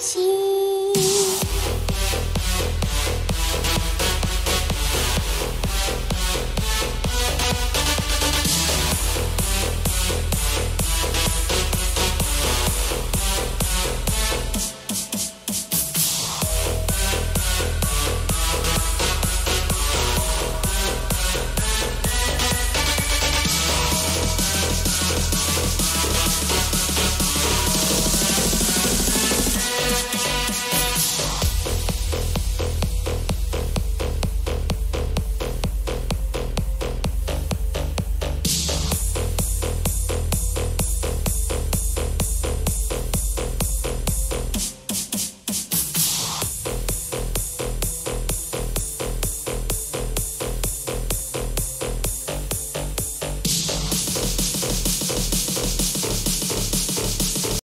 星